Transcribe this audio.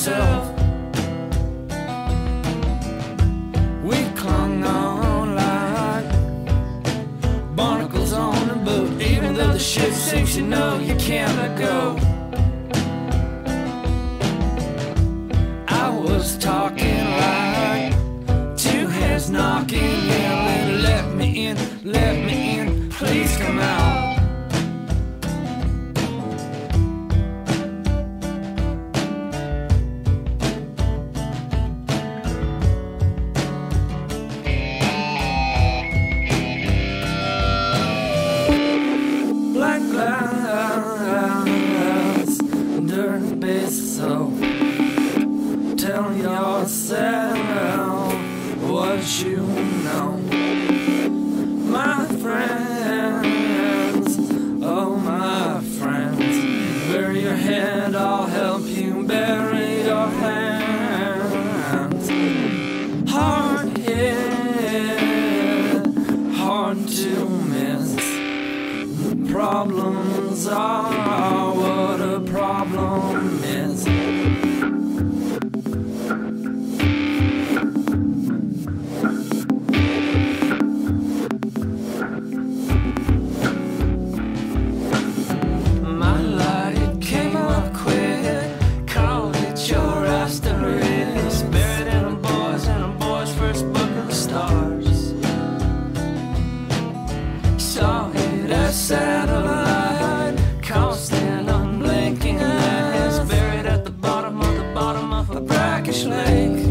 yourself. We clung on like barnacles on a boat. Even though the ship sinks, you know you can't let go. I was talking like two heads knocking, yelling, "Let me in, let me in, please come out." be so. Tell yourself what you know, my friends. Oh, my friends, bury your head, I'll help you bury your hands. Hard hit, hard to miss. The problems are. like snake.